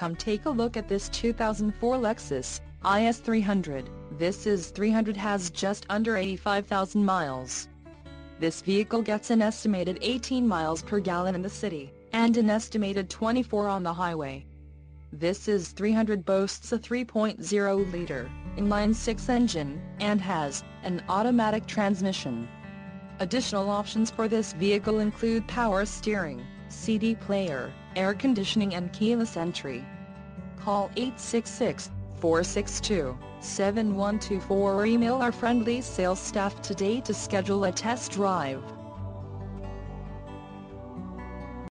Come take a look at this 2004 Lexus IS 300. This is 300 has just under 85,000 miles. This vehicle gets an estimated 18 miles per gallon in the city, and an estimated 24 on the highway. This is 300 boasts a 3.0-liter, inline-six engine, and has an automatic transmission. Additional options for this vehicle include power steering, CD player, air conditioning and keyless entry. Call 866-462-7124 or email our friendly sales staff today to schedule a test drive.